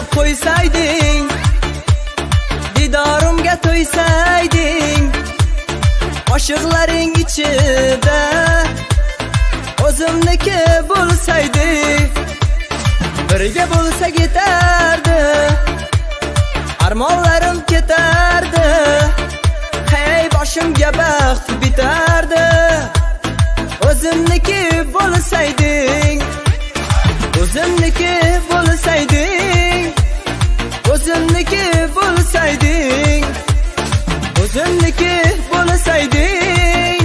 yasab qo'ysayding didorimga to'ysayding oshiqlaring ichida o'zimniki bo'lsaydi. Birga bo'lsak yetardi armonlarim ketardi hey boshimga baxt bitardi. O'zimniki bo'lsayding o'zimniki o'zimniki bo'lsayding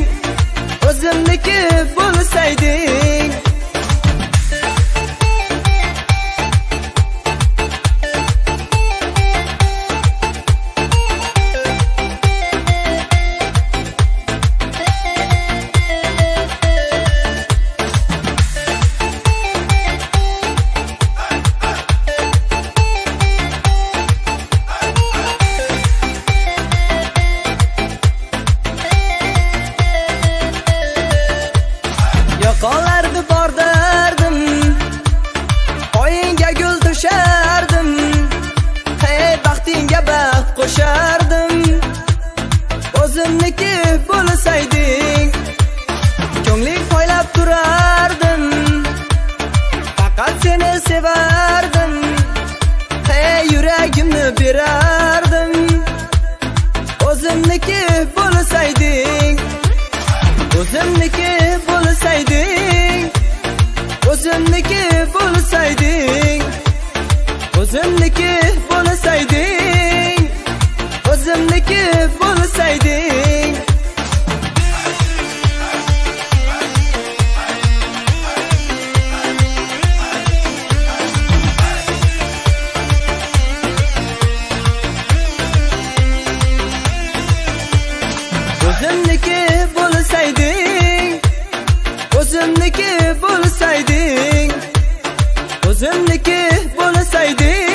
o'zimniki bo'lsayding yoqolardi bor dardim oyingga gul tushardim hey baxtingga baxt qo'shardim o'zimniki bo'lsayding ko'ngling poylab turardim faqat seni sevardim hey yuragimni berardim o'zimniki bo'lsayding o'zimniki bo'lsayding o'zimniki bo'lsayding o'zimniki bo'lsayding